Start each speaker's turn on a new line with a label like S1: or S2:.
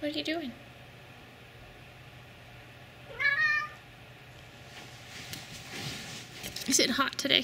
S1: What are you doing? Is it hot today?